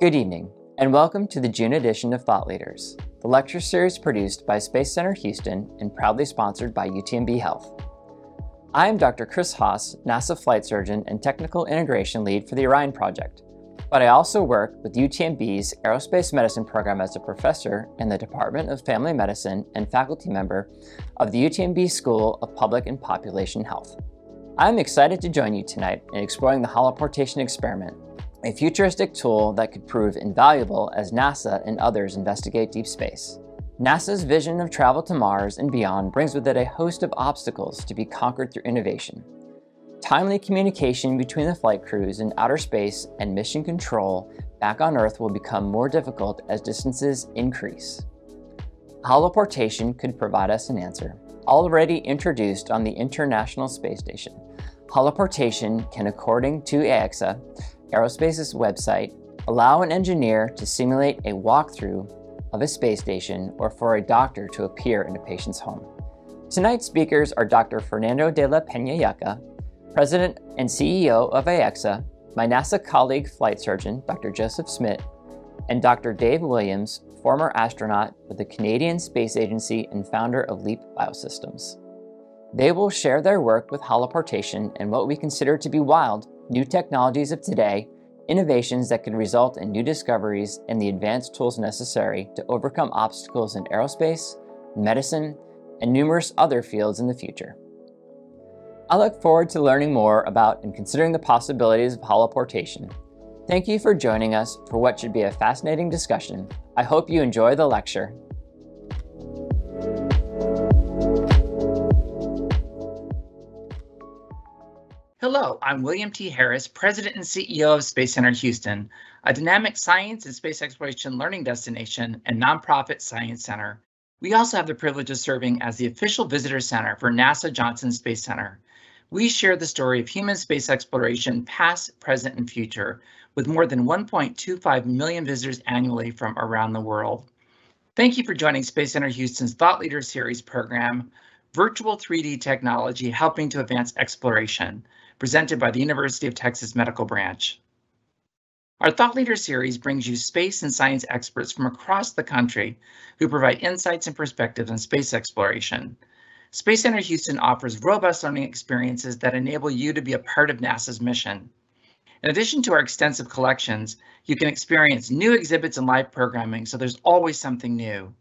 Good evening, and welcome to the June edition of Thought Leaders, the lecture series produced by Space Center Houston and proudly sponsored by UTMB Health. I am Dr. Chris Haas, NASA flight surgeon and technical integration lead for the Orion project, but I also work with UTMB's Aerospace Medicine program as a professor in the Department of Family Medicine and faculty member of the UTMB School of Public and Population Health. I am excited to join you tonight in exploring the holoportation experiment a futuristic tool that could prove invaluable as NASA and others investigate deep space. NASA's vision of travel to Mars and beyond brings with it a host of obstacles to be conquered through innovation. Timely communication between the flight crews in outer space and mission control back on Earth will become more difficult as distances increase. Holoportation could provide us an answer. Already introduced on the International Space Station, holoportation can, according to Aexa, Aerospace's website allow an engineer to simulate a walkthrough of a space station or for a doctor to appear in a patient's home. Tonight's speakers are Dr. Fernando de la Peña Llaca, President and CEO of Aexa, my NASA colleague flight surgeon, Dr. Josef Schmid, and Dr. Dave Williams, former astronaut with the Canadian Space Agency and founder of Leap Biosystems. They will share their work with holoportation and what we consider to be wild new technologies of today, innovations that can result in new discoveries and the advanced tools necessary to overcome obstacles in aerospace, medicine, and numerous other fields in the future. I look forward to learning more about and considering the possibilities of holoportation. Thank you for joining us for what should be a fascinating discussion. I hope you enjoy the lecture Hello, I'm William T. Harris, President and CEO of Space Center Houston, a dynamic science and space exploration learning destination and nonprofit science center. We also have the privilege of serving as the official visitor center for NASA Johnson Space Center. We share the story of human space exploration past, present, and future with more than 1.25 million visitors annually from around the world. Thank you for joining Space Center Houston's Thought Leader Series program, Virtual 3D Technology Helping to Advance Exploration presented by the University of Texas Medical Branch. Our Thought Leader series brings you space and science experts from across the country who provide insights and perspectives on space exploration. Space Center Houston offers robust learning experiences that enable you to be a part of NASA's mission. In addition to our extensive collections, you can experience new exhibits and live programming, so there's always something new.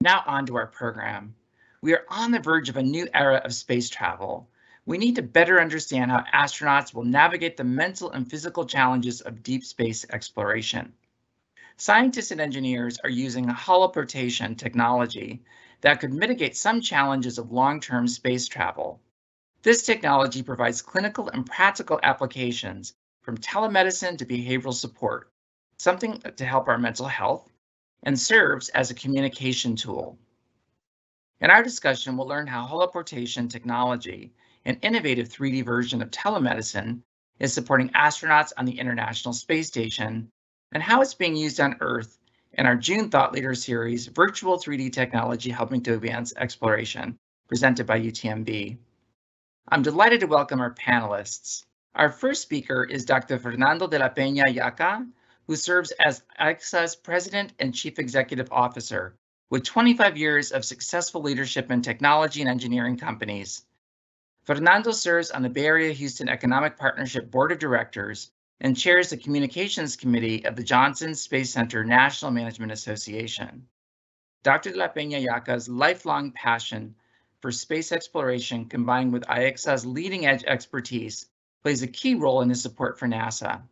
Now on to our program. We are on the verge of a new era of space travel we need to better understand how astronauts will navigate the mental and physical challenges of deep space exploration. Scientists and engineers are using holoportation technology that could mitigate some challenges of long-term space travel. This technology provides clinical and practical applications from telemedicine to behavioral support, something to help our mental health, and serves as a communication tool. In our discussion, we'll learn how holoportation technology an innovative 3D version of telemedicine is supporting astronauts on the International Space Station and how it's being used on Earth in our June Thought Leader series, Virtual 3D Technology Helping to Advance Exploration, presented by UTMB. I'm delighted to welcome our panelists. Our first speaker is Dr. Fernando de la Peña Llaca, who serves as Aexa's President and Chief Executive Officer, with 25 years of successful leadership in technology and engineering companies. Fernando serves on the Bay Area Houston Economic Partnership Board of Directors and chairs the Communications Committee of the Johnson Space Center National Management Association. Dr. De La Peña Llaca's lifelong passion for space exploration combined with Aexa's leading edge expertise plays a key role in his support for NASA.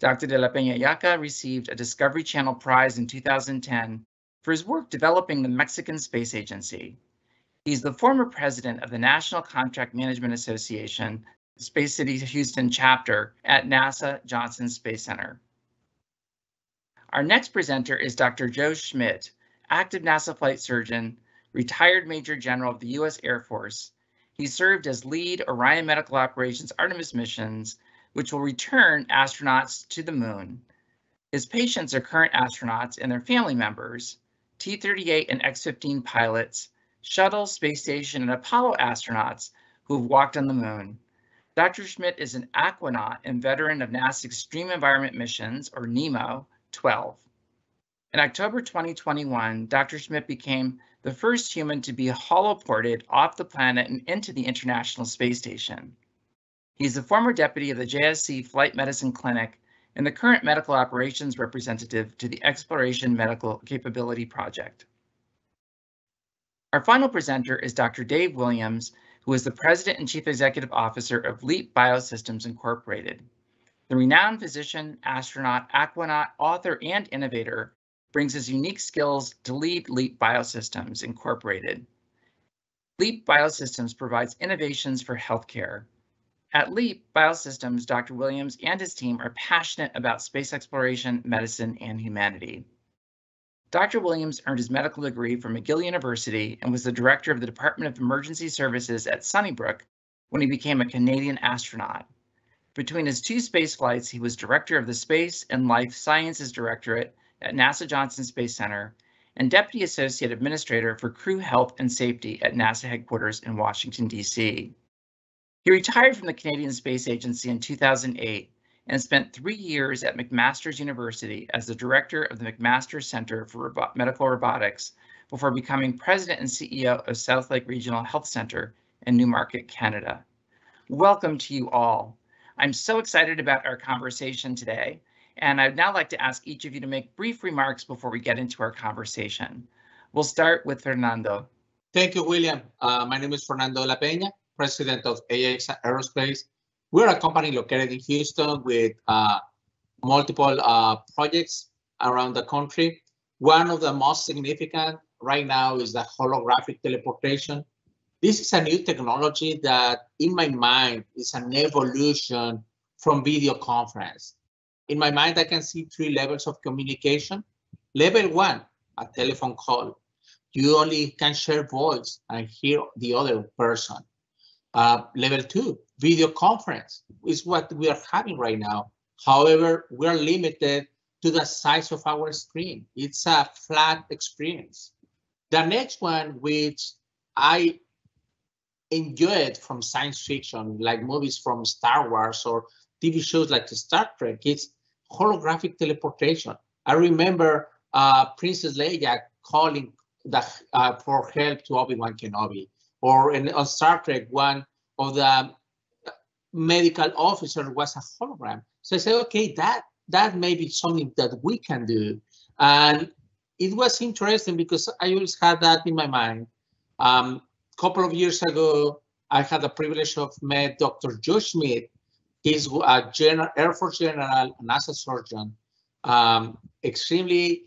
Dr. De La Peña Llaca received a Discovery Channel Prize in 2010 for his work developing the Mexican Space Agency. He's the former president of the National Contract Management Association, Space City Houston chapter at NASA Johnson Space Center. Our next presenter is Dr. Joe Schmid, active NASA flight surgeon, retired Major General of the U.S. Air Force. He served as lead Orion Medical Operations Artemis missions, which will return astronauts to the moon. His patients are current astronauts and their family members, T-38 and X-15 pilots, shuttle, space station, and Apollo astronauts who have walked on the moon. Dr. Schmid is an aquanaut and veteran of NASA's Extreme Environment Missions, or NEEMO, 12. In October 2021, Dr. Schmid became the first human to be holoported off the planet and into the International Space Station. He's the former deputy of the JSC Flight Medicine Clinic and the current medical operations representative to the Exploration Medical Capability Project. Our final presenter is Dr. Dave Williams, who is the president and chief executive officer of Leap Biosystems Incorporated. The renowned physician, astronaut, aquanaut, author, and innovator brings his unique skills to lead Leap Biosystems Incorporated. Leap Biosystems provides innovations for healthcare. At Leap Biosystems, Dr. Williams and his team are passionate about space exploration, medicine, and humanity. Dr. Williams earned his medical degree from McGill University and was the director of the Department of Emergency Services at Sunnybrook when he became a Canadian astronaut. Between his two space flights, he was director of the Space and Life Sciences Directorate at NASA Johnson Space Center and Deputy Associate Administrator for Crew Health and Safety at NASA headquarters in Washington, D.C. He retired from the Canadian Space Agency in 2008 and spent three years at McMaster's University as the director of the McMaster Center for Robo Medical Robotics before becoming president and CEO of Southlake Regional Health Center in Newmarket, Canada. Welcome to you all. I'm so excited about our conversation today, and I'd now like to ask each of you to make brief remarks before we get into our conversation. We'll start with Fernando. Thank you, William. Uh, my name is Fernando La Peña, president of Aexa Aerospace. We're a company located in Houston with uh, multiple uh, projects around the country. One of the most significant right now is the holographic teleportation. This is a new technology that, in my mind, is an evolution from video conference. In my mind, I can see three levels of communication. Level one, a telephone call. You only can share voice and hear the other person. Uh, level two, video conference is what we are having right now. However, we're limited to the size of our screen. It's a flat experience. The next one, which I enjoyed from science fiction, like movies from Star Wars or TV shows like Star Trek. It's holographic teleportation. I remember uh, Princess Leia calling the, uh, for help to Obi-Wan Kenobi. Or in, on Star Trek, one of the medical officer was a hologram. So I said, okay, that that may be something that we can do. And it was interesting because I always had that in my mind. Um, couple of years ago, I had the privilege of met Dr. Joe Schmid. He's a general, Air Force general, NASA surgeon, um, extremely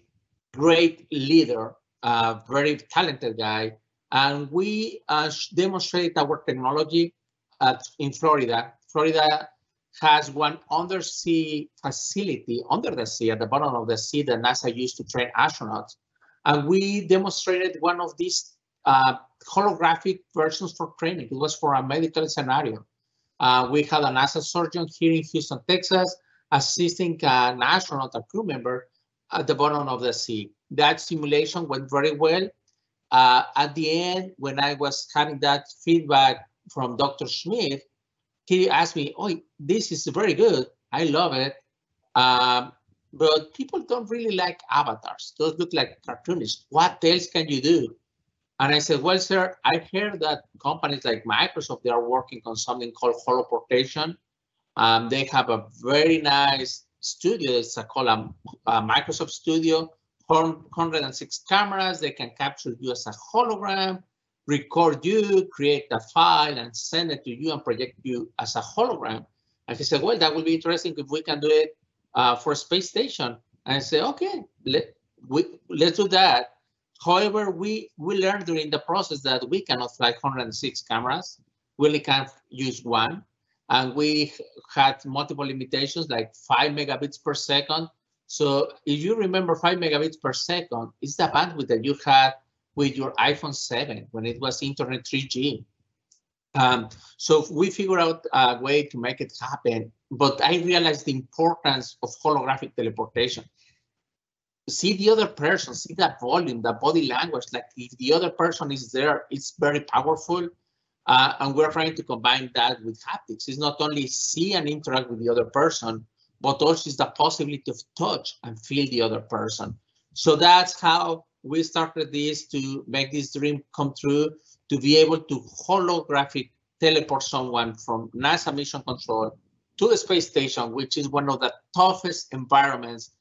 great leader, uh, very talented guy. And we uh, demonstrate our technology at, in Florida. Florida has one undersea facility under the sea, at the bottom of the sea that NASA used to train astronauts. And we demonstrated one of these uh, holographic versions for training. It was for a medical scenario. Uh, we had a NASA surgeon here in Houston, Texas, assisting an astronaut, a crew member, at the bottom of the sea. That simulation went very well. Uh, at the end, when I was having that feedback from Dr. Schmid, he asked me, oh, this is very good. I love it. Um, but people don't really like avatars. Those look like cartoonish. What else can you do? And I said, well, sir, I heard that companies like Microsoft, they are working on something called holoportation. Um, they have a very nice studio. It's called a, a Microsoft Studio, 106 cameras. They can capture you as a hologram, record you, create a file, and send it to you and project you as a hologram. And he said, well, that would be interesting if we can do it uh, for space station. And I said, okay, let, we, let's do that. However, we, we learned during the process that we cannot fly 106 cameras. We only can use one. And we had multiple limitations like five megabits per second. So if you remember five megabits per second, it's the bandwidth that you had with your iPhone 7 when it was internet 3G. Um, so we figured out a way to make it happen, but I realized the importance of holographic teleportation see the other person, see that volume, that body language. Like if the other person is there, it's very powerful. Uh, and we're trying to combine that with haptics. It's not only see and interact with the other person, but also is the possibility of touch and feel the other person. So that's how we started this to make this dream come true, to be able to holographic teleport someone from NASA mission control to the space station, which is one of the toughest environments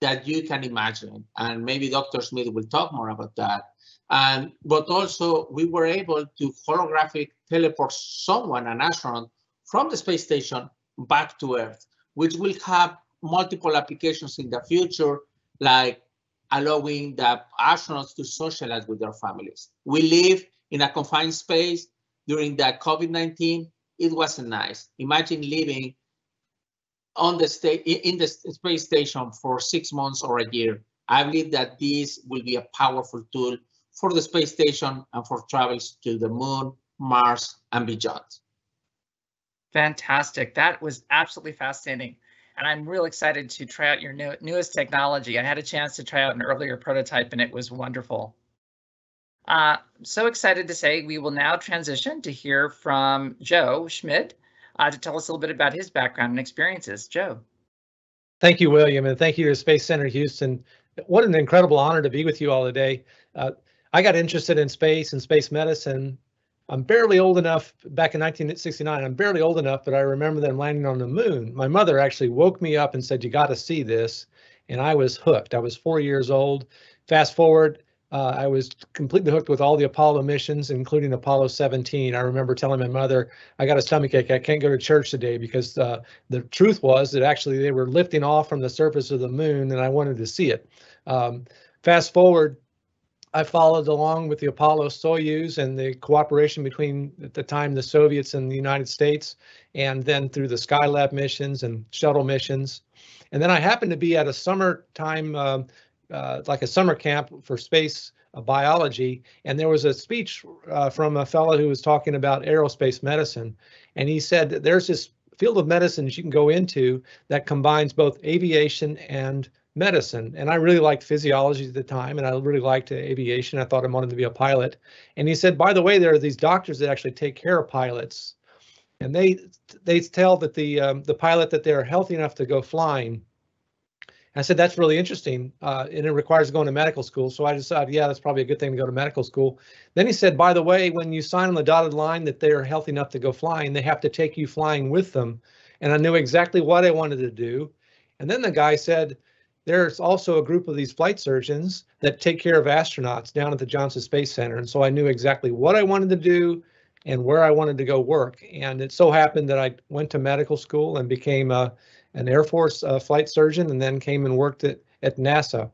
that you can imagine. And maybe Dr. Schmid will talk more about that. And but also we were able to holographic teleport someone, an astronaut, from the space station back to Earth, which will have multiple applications in the future, like allowing the astronauts to socialize with their families. We live in a confined space during the COVID-19. It wasn't nice. Imagine living on the state in the space station for six months or a year. I believe that this will be a powerful tool for the space station and for travels to the moon, Mars, and beyond. Fantastic. That was absolutely fascinating. And I'm real excited to try out your new, newest technology. I had a chance to try out an earlier prototype and it was wonderful. Uh, so excited to say we will now transition to hear from Joe Schmid uh, to tell us a little bit about his background and experiences. Joe. Thank you, William, and thank you to Space Center Houston. What an incredible honor to be with you all today. Uh, I got interested in space and space medicine I'm barely old enough back in 1969. I'm barely old enough, but I remember them landing on the moon. My mother actually woke me up and said, You got to see this. And I was hooked. I was four years old. Fast forward, uh, I was completely hooked with all the Apollo missions, including Apollo 17. I remember telling my mother, I got a stomach ache. I can't go to church today because uh, the truth was that actually they were lifting off from the surface of the moon and I wanted to see it. Um, fast forward I followed along with the Apollo Soyuz and the cooperation between at the time the Soviets and the United States, and then through the Skylab missions and shuttle missions. And then I happened to be at a summertime, uh, uh, like a summer camp for space uh, biology, and there was a speech uh, from a fellow who was talking about aerospace medicine, and he said that there's this field of medicine you can go into that combines both aviation and medicine. And I really liked physiology at the time, and I really liked aviation. I thought I wanted to be a pilot. And he said, by the way, there are these doctors that actually take care of pilots, and they they tell that the um, the pilot that they're healthy enough to go flying. I said that's really interesting, uh, and it requires going to medical school. So I decided, yeah, that's probably a good thing to go to medical school. Then he said, by the way, when you sign on the dotted line that they're healthy enough to go flying, they have to take you flying with them. And I knew exactly what I wanted to do. And then the guy said, there's also a group of these flight surgeons that take care of astronauts down at the Johnson Space Center. And so I knew exactly what I wanted to do and where I wanted to go work. And it so happened that I went to medical school and became a, an Air Force uh, flight surgeon and then came and worked at, at NASA.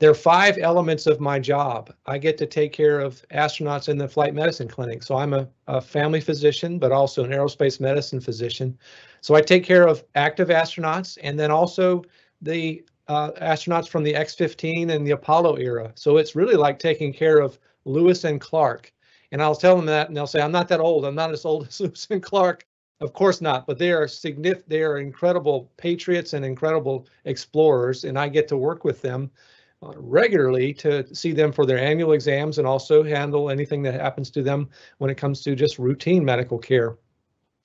There are five elements of my job. I get to take care of astronauts in the flight medicine clinic. So I'm a, a family physician, but also an aerospace medicine physician. So I take care of active astronauts and then also the uh, astronauts from the X-15 and the Apollo era. So it's really like taking care of Lewis and Clark. And I'll tell them that, and they'll say, "I'm not that old. I'm not as old as Lewis and Clark." Of course not, but they are significant. They are incredible patriots and incredible explorers, and I get to work with them uh, regularly to see them for their annual exams and also handle anything that happens to them when it comes to just routine medical care.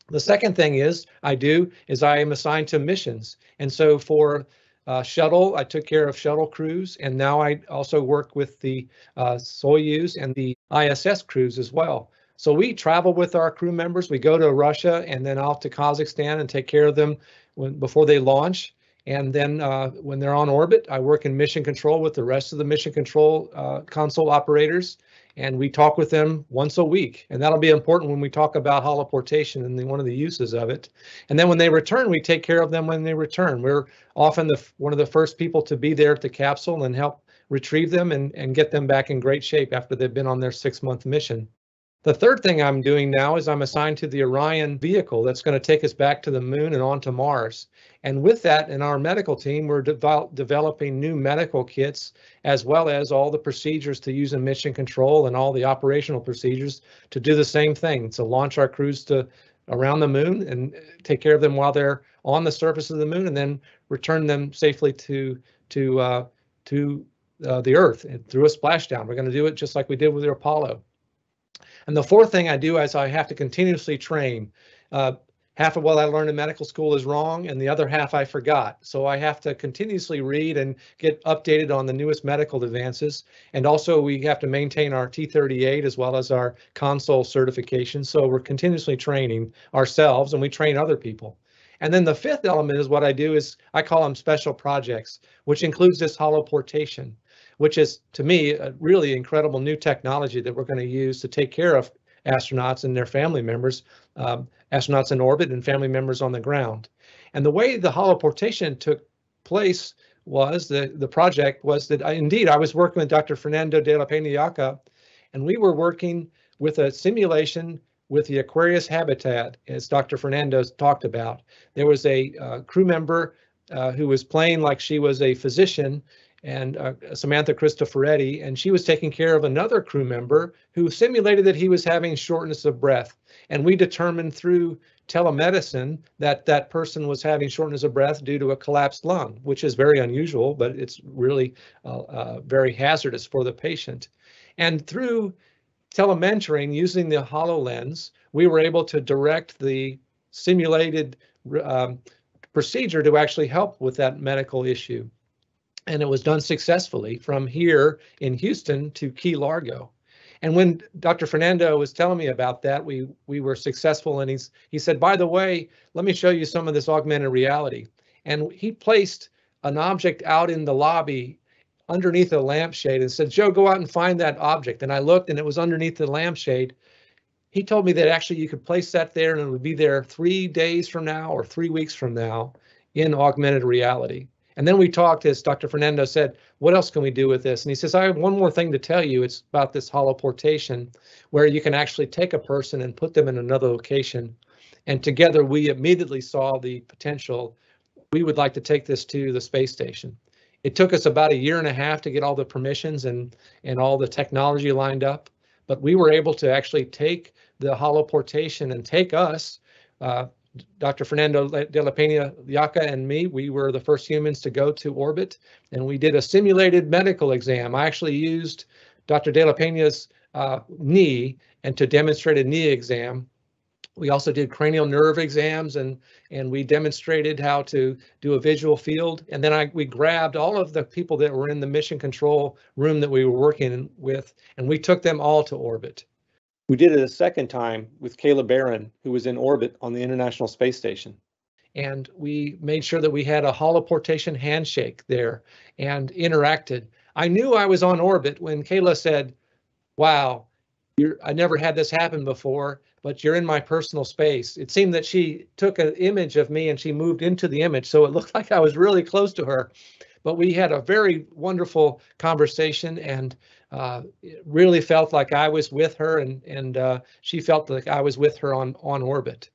The second thing is I do is I am assigned to missions. And so for uh, shuttle, I took care of shuttle crews, and now I also work with the uh, Soyuz and the ISS crews as well. So we travel with our crew members. We go to Russia and then off to Kazakhstan and take care of them when, before they launch. And then uh, when they're on orbit, I work in mission control with the rest of the mission control uh, console operators and we talk with them once a week. And that'll be important when we talk about holoportation and the, one of the uses of it. And then when they return, we take care of them when they return. We're often the one of the first people to be there at the capsule and help retrieve them and, and get them back in great shape after they've been on their six month mission. The third thing I'm doing now is I'm assigned to the Orion vehicle that's going to take us back to the moon and onto Mars. And with that, in our medical team, we're de developing new medical kits as well as all the procedures to use in mission control and all the operational procedures to do the same thing to launch our crews to around the moon and take care of them while they're on the surface of the moon and then return them safely to to uh, to uh, the Earth through a splashdown. We're going to do it just like we did with the Apollo. And the fourth thing I do is I have to continuously train. Uh, half of what I learned in medical school is wrong and the other half I forgot. So I have to continuously read and get updated on the newest medical advances. And also we have to maintain our T38 as well as our console certification. So we're continuously training ourselves and we train other people. And then the fifth element is what I do is I call them special projects, which includes this holoportation, which is to me a really incredible new technology that we're going to use to take care of astronauts and their family members, um, astronauts in orbit and family members on the ground. And the way the holoportation took place was the, the project was that I, indeed I was working with Dr. Fernando de la Peña Llaca, and we were working with a simulation with the Aquarius habitat, as Dr. Fernando talked about. There was a uh, crew member uh, who was playing like she was a physician and uh, Samantha Cristoforetti, and she was taking care of another crew member who simulated that he was having shortness of breath. And we determined through telemedicine that that person was having shortness of breath due to a collapsed lung, which is very unusual, but it's really uh, uh, very hazardous for the patient. And through telementoring using the HoloLens, we were able to direct the simulated um, procedure to actually help with that medical issue and it was done successfully from here in Houston to Key Largo. And when Dr. Fernando was telling me about that, we we were successful, and he's he said, by the way, let me show you some of this augmented reality. And he placed an object out in the lobby underneath a lampshade and said, Joe, go out and find that object. And I looked, and it was underneath the lampshade. He told me that actually you could place that there, and it would be there three days from now or three weeks from now in augmented reality. And then we talked, as Dr. Fernando said, what else can we do with this? And he says, I have one more thing to tell you. It's about this holoportation, where you can actually take a person and put them in another location. And together we immediately saw the potential. We would like to take this to the space station. It took us about a year and a half to get all the permissions and, and all the technology lined up, but we were able to actually take the holoportation and take us uh, Dr. Fernando de la Peña Llaca and me, we were the first humans to go to orbit, and we did a simulated medical exam. I actually used Dr. de la Peña's uh, knee and to demonstrate a knee exam. We also did cranial nerve exams and and we demonstrated how to do a visual field. And then I we grabbed all of the people that were in the mission control room that we were working with, and we took them all to orbit. We did it a second time with Kayla Barron, who was in orbit on the International Space Station. And we made sure that we had a holoportation handshake there and interacted. I knew I was on orbit when Kayla said, Wow, I never had this happen before, but you're in my personal space. It seemed that she took an image of me and she moved into the image. So it looked like I was really close to her. But we had a very wonderful conversation and uh, really felt like I was with her and, and uh, she felt like I was with her on, on orbit.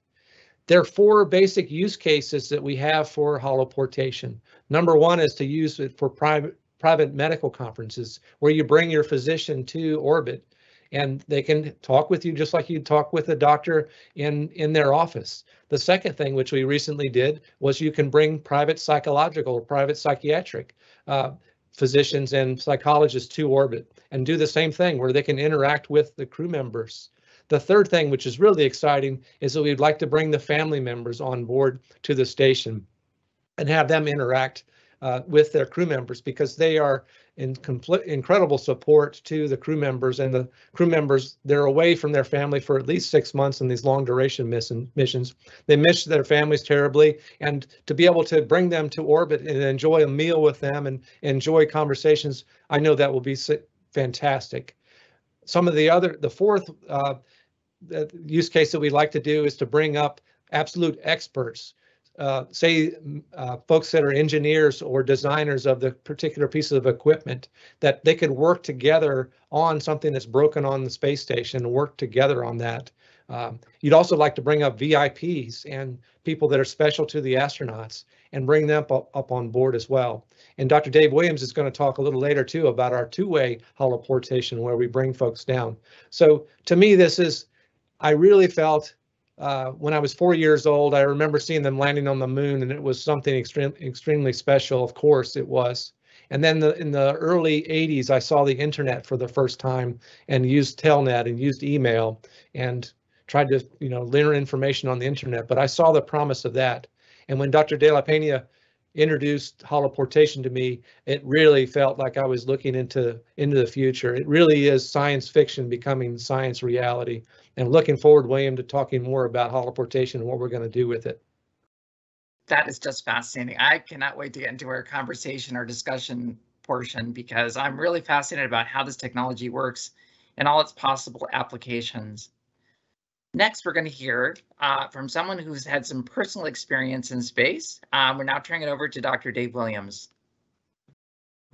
There are four basic use cases that we have for holoportation. Number one is to use it for private private medical conferences where you bring your physician to orbit and they can talk with you just like you'd talk with a doctor in in their office. The second thing which we recently did was you can bring private psychological or private psychiatric uh, physicians and psychologists to orbit and do the same thing where they can interact with the crew members. The third thing, which is really exciting, is that we'd like to bring the family members on board to the station and have them interact uh, with their crew members because they are in complete incredible support to the crew members and the crew members they're away from their family for at least six months in these long duration mission, missions they miss their families terribly and to be able to bring them to orbit and enjoy a meal with them and enjoy conversations i know that will be fantastic some of the other the fourth uh, use case that we like to do is to bring up absolute experts uh, say uh, folks that are engineers or designers of the particular pieces of equipment that they could work together on something that's broken on the space station work together on that. Um, you'd also like to bring up VIPs and people that are special to the astronauts and bring them up, up on board as well. And Dr. Dave Williams is going to talk a little later too about our two-way holoportation where we bring folks down. So to me, this is, I really felt uh, when I was four years old, I remember seeing them landing on the moon, and it was something extreme, extremely special. Of course, it was. And then the, in the early 80s, I saw the internet for the first time and used Telnet and used email. And tried to, you know, learn information on the internet, but I saw the promise of that. And when Dr. De La Pena introduced holoportation to me, it really felt like I was looking into into the future. It really is science fiction becoming science reality. And looking forward, William, to talking more about holoportation and what we're going to do with it. That is just fascinating. I cannot wait to get into our conversation or discussion portion because I'm really fascinated about how this technology works and all its possible applications. Next, we're going to hear uh, from someone who's had some personal experience in space. Um, we're now turning it over to Dr. Dave Williams.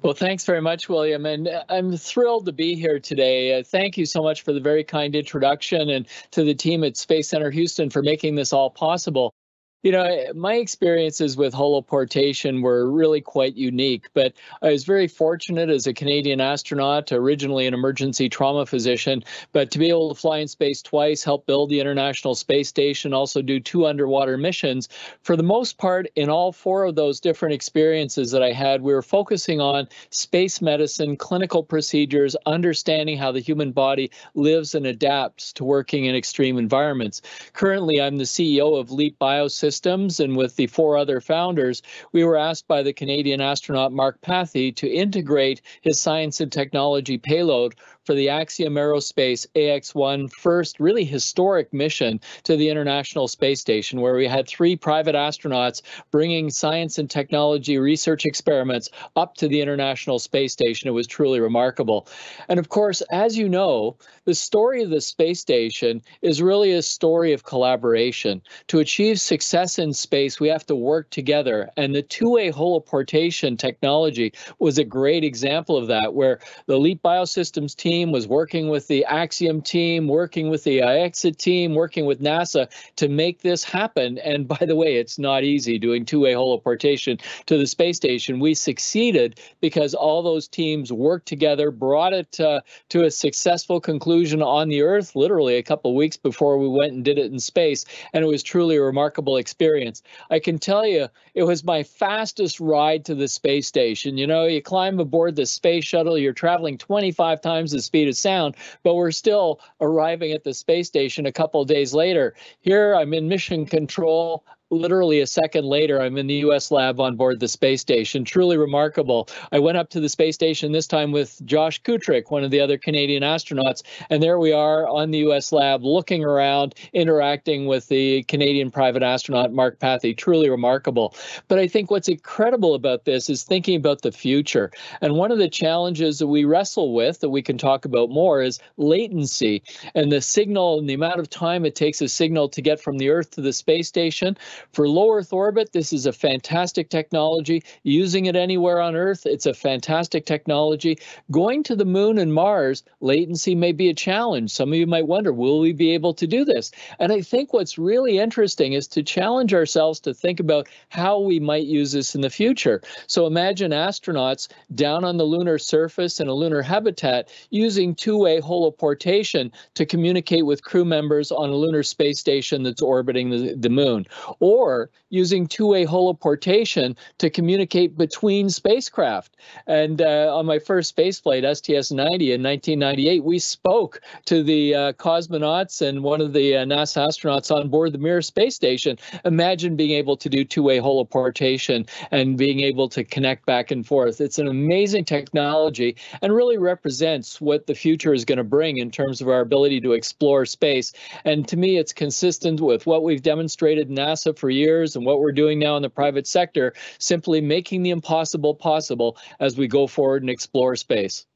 Well, thanks very much, William. And uh, I'm thrilled to be here today. Uh, thank you so much for the very kind introduction and to the team at Space Center Houston for making this all possible. You know, eh, my experiences with holoportation were really quite unique, but I was very fortunate as a Canadian astronaut, originally an emergency trauma physician, but to be able to fly in space twice, help build the International Space Station, also do two underwater missions. For the most part, in all four of those different experiences that I had, we were focusing on space medicine, clinical procedures, understanding how the human body lives and adapts to working in extreme environments. Currently, I'm the CEO of Leap Biosystems systems and with the four other founders, we were asked by the Canadian astronaut Mark Pathy to integrate his science and technology payload for the Axiom Aerospace AX-1 first really historic mission to the International Space Station, where we had three private astronauts bringing science and technology research experiments up to the International Space Station. It was truly remarkable. And of course, as you know, the story of the space station is really a story of collaboration. To achieve success in space, we have to work together. And the two-way holoportation technology was a great example of that, where the Leap Biosystems team team, was working with the Axiom team, working with the Aexa team, working with NASA to make this happen. And by the way, it's not easy doing two-way holoportation to the space station. We succeeded because all those teams worked together, brought it uh, to a successful conclusion on the Earth, literally a couple weeks before we went and did it in space. And it was truly a remarkable experience. I can tell you, it was my fastest ride to the space station. You know, you climb aboard the space shuttle, you're traveling 25 times as speed of sound, but we're still arriving at the space station a couple days later. Here I'm in mission control literally a second later, I'm in the US lab on board the space station. Truly remarkable. I went up to the space station this time with Josh Kutryk, one of the other Canadian astronauts, and there we are on the US lab looking around, interacting with the Canadian private astronaut Mark Pathy. Truly remarkable. But I think what's incredible about this is thinking about the future. And one of the challenges that we wrestle with that we can talk about more is latency and the signal and the amount of time it takes a signal to get from the Earth to the space station for low Earth orbit, this is a fantastic technology. Using it anywhere on Earth, it's a fantastic technology. Going to the moon and Mars, latency may be a challenge. Some of you might wonder, will we be able to do this? And I think what's really interesting is to challenge ourselves to think about how we might use this in the future. So imagine astronauts down on the lunar surface in a lunar habitat using two-way holoportation to communicate with crew members on a lunar space station that's orbiting the, the moon. Or or using two-way holoportation to communicate between spacecraft. And uh, on my first spaceflight, STS-90 in 1998, we spoke to the uh, cosmonauts and one of the uh, NASA astronauts on board the Mir space station. Imagine being able to do two-way holoportation and being able to connect back and forth. It's an amazing technology and really represents what the future is going to bring in terms of our ability to explore space. And to me, it's consistent with what we've demonstrated NASA for years and what we're doing now in the private sector, simply making the impossible possible as we go forward and explore space.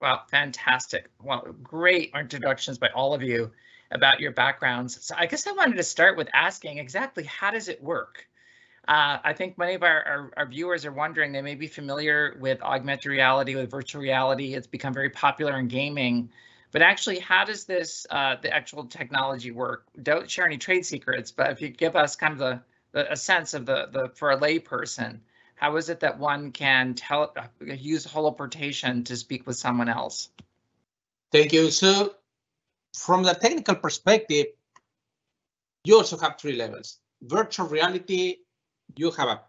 Wow, fantastic. Well, great introductions by all of you about your backgrounds. So I guess I wanted to start with asking exactly how does it work? Uh, I think many of our, our, our, viewers are wondering, they may be familiar with augmented reality, with virtual reality. It's become very popular in gaming. But actually, how does this uh, the actual technology work? Don't share any trade secrets, but if you give us kind of the, the a sense of the the for a layperson, how is it that one can tell uh, use holoportation to speak with someone else? Thank you. So, from the technical perspective, you also have three levels. Virtual reality, you have a,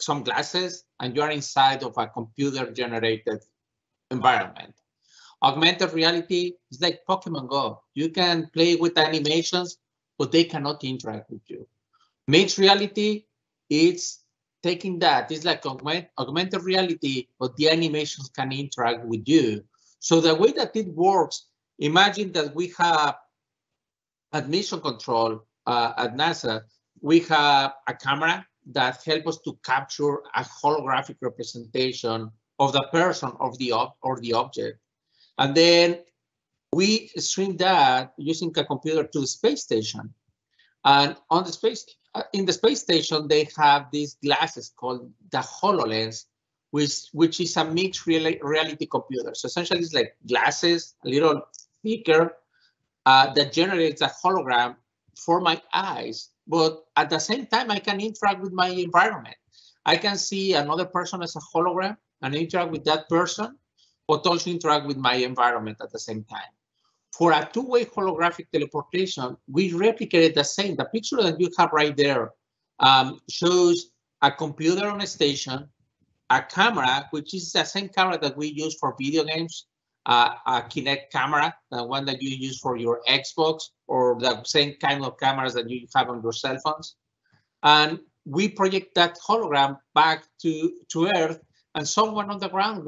some glasses and you are inside of a computer generated environment. Augmented reality is like Pokemon Go. You can play with animations, but they cannot interact with you. Mixed reality, it's taking that. It's like augment, augmented reality, but the animations can interact with you. So the way that it works, imagine that we have admission control uh, at NASA, we have a camera that helps us to capture a holographic representation of the person of the or the object. And then we stream that using a computer to the space station. And on the space, in the space station, they have these glasses called the HoloLens, which, which is a mixed reality computer. So essentially it's like glasses, a little thicker, uh, that generates a hologram for my eyes. But at the same time, I can interact with my environment. I can see another person as a hologram and interact with that person, but also interact with my environment at the same time. For a two-way holographic teleportation, we replicated the same. The picture that you have right there um, shows a computer on a station, a camera, which is the same camera that we use for video games, uh, a Kinect camera, the one that you use for your Xbox, or the same kind of cameras that you have on your cell phones. And we project that hologram back to, to Earth and someone on the ground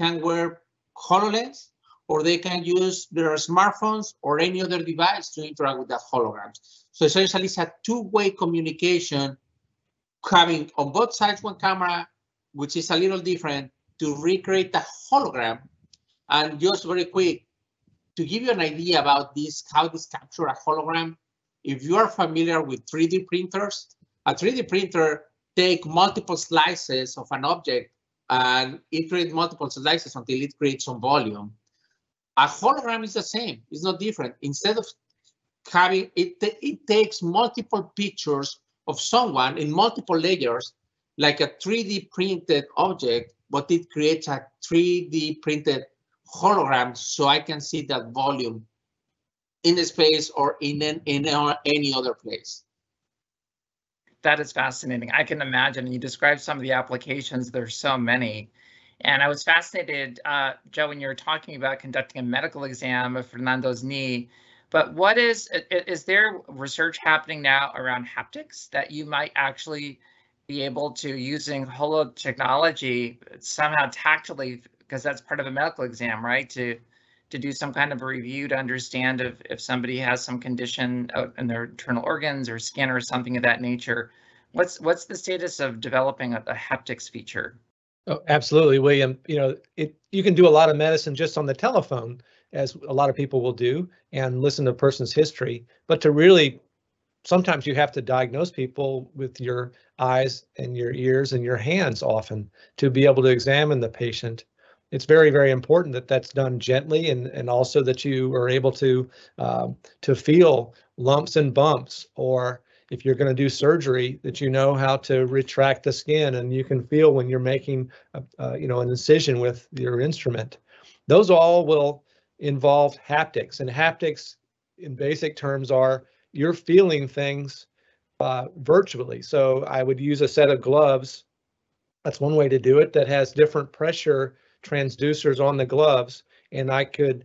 can wear HoloLens or they can use their smartphones or any other device to interact with that holograms. So essentially it's a two-way communication having on both sides one camera, which is a little different to recreate the hologram. And just very quick, to give you an idea about this, how this capture a hologram, if you are familiar with 3D printers, a 3D printer take multiple slices of an object and it creates multiple slices until it creates some volume. A hologram is the same, it's not different. Instead of having, it, it takes multiple pictures of someone in multiple layers, like a 3D printed object, but it creates a 3D printed hologram so I can see that volume in the space or in, in any other place that is fascinating. I can imagine. You described some of the applications. There's so many. And I was fascinated, uh, Joe, when you were talking about conducting a medical exam of Fernando's knee. But what is is there research happening now around haptics that you might actually be able to using holo technology somehow tactily because that's part of a medical exam, right? To to do some kind of a review to understand if, if somebody has some condition in their internal organs or skin or something of that nature. What's what's the status of developing a, a haptics feature? Oh, absolutely, William. You know, it you can do a lot of medicine just on the telephone, as a lot of people will do, and listen to a person's history. But to really, sometimes you have to diagnose people with your eyes and your ears and your hands often to be able to examine the patient it's very very important that that's done gently and and also that you are able to um, to feel lumps and bumps. Or if you're going to do surgery that you know how to retract the skin and you can feel when you're making a, uh, you know an incision with your instrument. Those all will involve haptics and haptics in basic terms are you're feeling things uh, virtually. So i would use a set of gloves. That's one way to do it that has different pressure transducers on the gloves and I could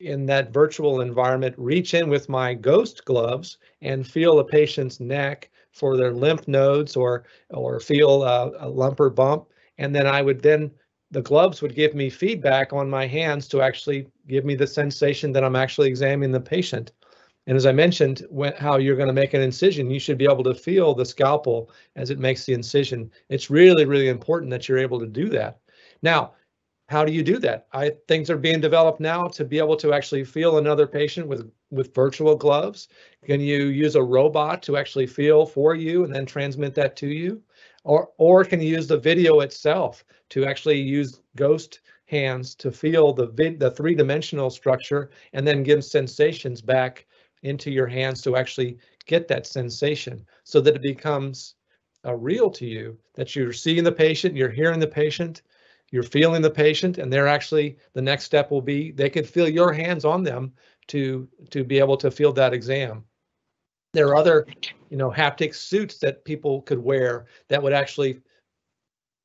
in that virtual environment reach in with my ghost gloves and feel a patient's neck for their lymph nodes or or feel a, a lump or bump and then I would then the gloves would give me feedback on my hands to actually give me the sensation that I'm actually examining the patient. And as I mentioned, when, how you're going to make an incision, you should be able to feel the scalpel as it makes the incision. It's really, really important that you're able to do that. Now, how do you do that? I things are being developed now to be able to actually feel another patient with with virtual gloves. Can you use a robot to actually feel for you and then transmit that to you? Or or can you use the video itself to actually use ghost hands to feel the vid, the three-dimensional structure and then give sensations back into your hands to actually get that sensation so that it becomes uh, real to you that you're seeing the patient, you're hearing the patient, you're feeling the patient and they're actually the next step will be they could feel your hands on them to to be able to feel that exam there are other you know haptic suits that people could wear that would actually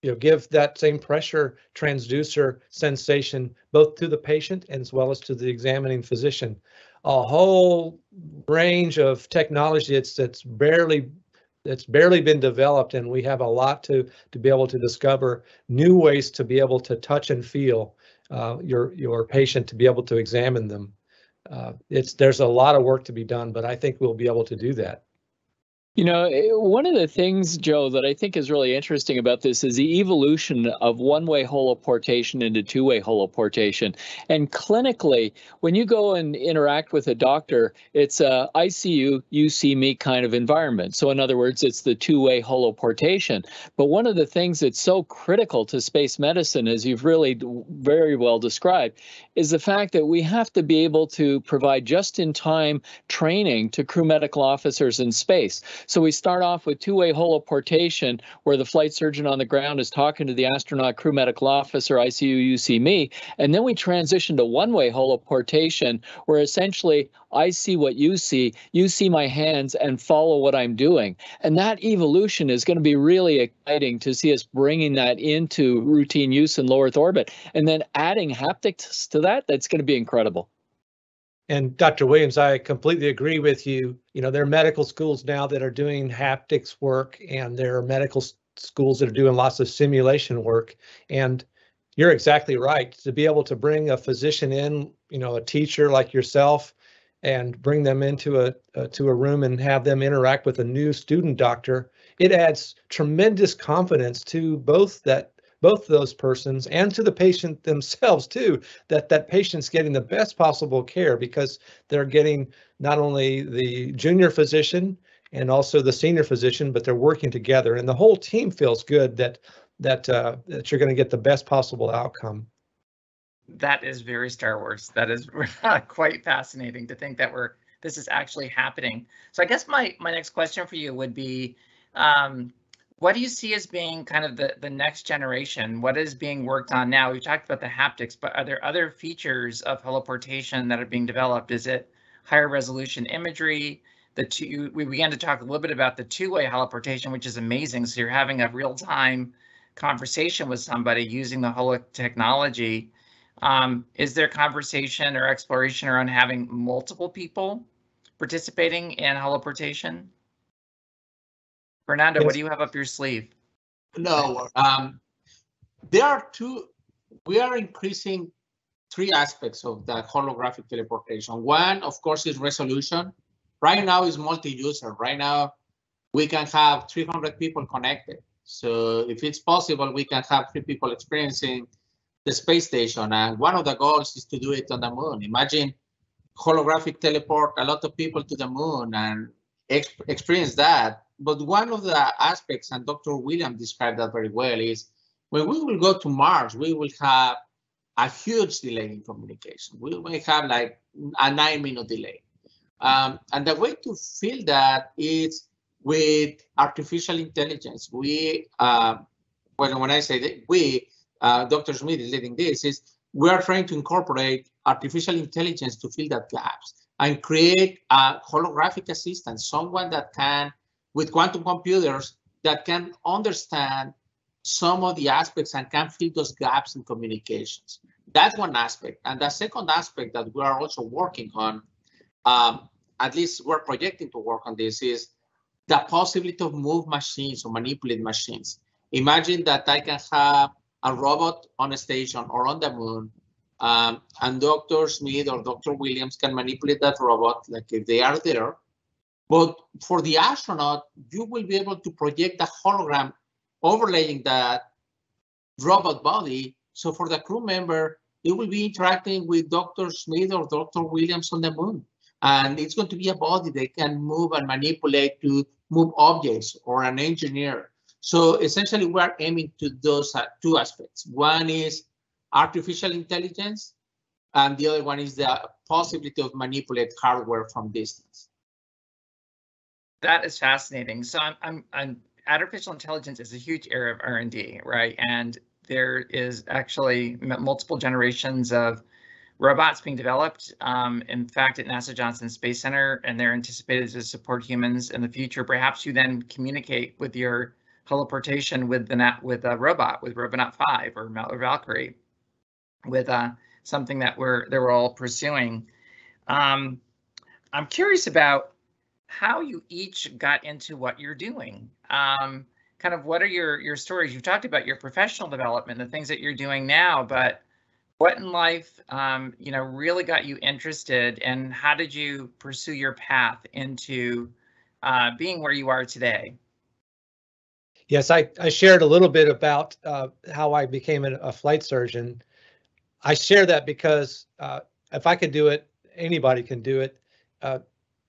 you know, give that same pressure transducer sensation both to the patient as well as to the examining physician. A whole range of technology that's that's barely that's barely been developed, and we have a lot to to be able to discover new ways to be able to touch and feel uh, your your patient to be able to examine them. Uh, it's there's a lot of work to be done, but I think we'll be able to do that. You know, eh, one of the things, Joe, that I think is really interesting about this is the evolution of one-way holoportation into two-way holoportation. And clinically, when you go and interact with a doctor, it's a I see you, you see me kind of environment. So in other words, it's the two-way holoportation. But one of the things that's so critical to space medicine, as you've really very well described, is the fact that we have to be able to provide just-in-time training to crew medical officers in space. So we start off with two-way holoportation, where the flight surgeon on the ground is talking to the astronaut crew medical officer, I see you, you see me. And then we transition to one-way holoportation, where essentially I see what you see, you see my hands and follow what I'm doing. And that evolution is going to be really exciting to see us bringing that into routine use in low Earth orbit. And then adding haptics to that, that's going to be incredible. And Dr. Williams, I completely agree with you. You know, there are medical schools now that are doing haptics work, and there are medical schools that are doing lots of simulation work. And you're exactly right. To be able to bring a physician in, you know, a teacher like yourself, and bring them into a uh, to a room and have them interact with a new student doctor, it adds tremendous confidence to both that both those persons and to the patient themselves too that that patient's getting the best possible care because they're getting not only the junior physician and also the senior physician but they're working together. And the whole team feels good that that uh, that you're going to get the best possible outcome. That is very star wars. That is quite fascinating to think that we're this is actually happening. So i guess my my next question for you would be um, what do you see as being kind of the, the next generation? What is being worked on now? We've talked about the haptics, but are there other features of holoportation that are being developed? Is it higher resolution imagery? The two we began to talk a little bit about the two-way holoportation, which is amazing. So you're having a real-time conversation with somebody using the holo technology. Um, is there conversation or exploration around having multiple people participating in holoportation? Fernando, yes. what do you have up your sleeve? No, um, there are two. We are increasing three aspects of the holographic teleportation. One, of course, is resolution. Right now is multi-user. Right now, we can have 300 people connected. So if it's possible, we can have three people experiencing the space station. And one of the goals is to do it on the moon. Imagine holographic teleport a lot of people to the moon and exp experience that but one of the aspects, and Dr. William described that very well, is when we will go to Mars, we will have a huge delay in communication. We may have like a nine minute delay. Um, and the way to fill that is with artificial intelligence. We, uh, when, when I say that we, uh, Dr. Schmid is leading this, is we are trying to incorporate artificial intelligence to fill that gaps and create a holographic assistant, someone that can with quantum computers that can understand some of the aspects and can fill those gaps in communications. That's one aspect. And the second aspect that we are also working on, um, at least we're projecting to work on this, is the possibility of move machines or manipulate machines. Imagine that I can have a robot on a station or on the moon, um, and Dr. Schmid or Dr. Williams can manipulate that robot, like if they are there, but for the astronaut, you will be able to project a hologram overlaying that robot body. So for the crew member, it will be interacting with Dr. Schmid or Dr. Williams on the moon. And it's going to be a body they can move and manipulate to move objects or an engineer. So essentially, we're aiming to those uh, two aspects. One is artificial intelligence, and the other one is the possibility of manipulate hardware from distance. That is fascinating. So I'm, I'm, I'm artificial intelligence is a huge area of R&D, right? And there is actually multiple generations of robots being developed. Um, in fact, at NASA Johnson Space Center, and they're anticipated to support humans in the future. Perhaps you then communicate with your teleportation with the net with a robot with Robonaut 5 or, or Valkyrie with uh, something that we're that we're all pursuing. Um, I'm curious about how you each got into what you're doing. Um, kind of what are your your stories? You've talked about your professional development, the things that you're doing now, but what in life, um, you know, really got you interested, and how did you pursue your path into uh, being where you are today? Yes, I, I shared a little bit about uh, how I became a, a, flight surgeon. I share that because uh, if I could do it, anybody can do it. Uh,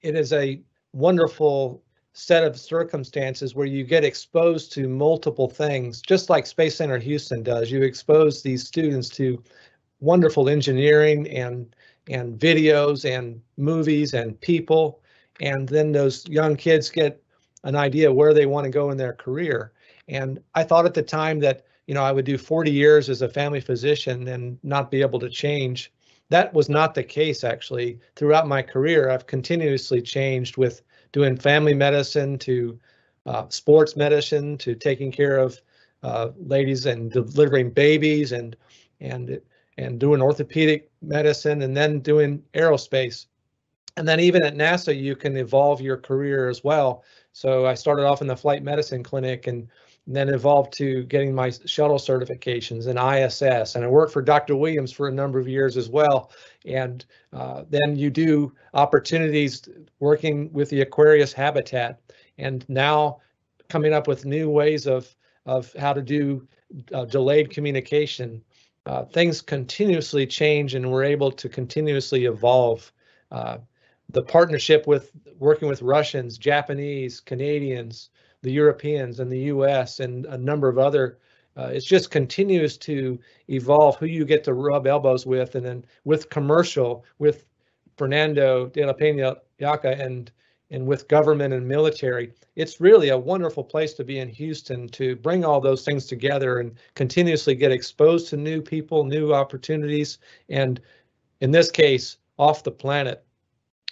it is a wonderful set of circumstances where you get exposed to multiple things, just like Space Center Houston does. You expose these students to wonderful engineering and and videos and movies and people, and then those young kids get an idea where they want to go in their career. And I thought at the time that you know I would do 40 years as a family physician and not be able to change. That was not the case actually. Throughout my career, I've continuously changed with doing family medicine to uh, sports medicine to taking care of uh, ladies and delivering babies and and and doing orthopedic medicine and then doing aerospace. And then even at NASA, you can evolve your career as well. So I started off in the flight medicine clinic and then evolved to getting my shuttle certifications and ISS. And I worked for Dr. Williams for a number of years as well. And uh, then you do opportunities working with the Aquarius habitat. And now coming up with new ways of, of how to do uh, delayed communication. Uh, things continuously change and we're able to continuously evolve. Uh, the partnership with working with Russians, Japanese, Canadians, the Europeans and the US and a number of other uh, it just continues to evolve who you get to rub elbows with and then with commercial with Fernando de la Peña Llaca and and with government and military. It's really a wonderful place to be in Houston to bring all those things together and continuously get exposed to new people new opportunities and in this case off the planet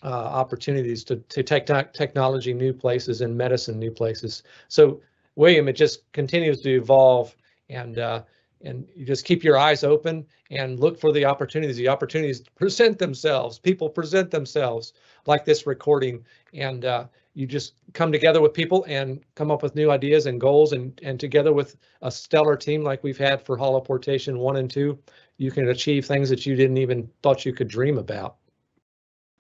uh, opportunities to to take technology new places and medicine new places. So William, it just continues to evolve and uh, and you just keep your eyes open and look for the opportunities. The opportunities present themselves. People present themselves like this recording, and uh, you just come together with people and come up with new ideas and goals, and and together with a stellar team like we've had for holoportation one and two, you can achieve things that you didn't even thought you could dream about.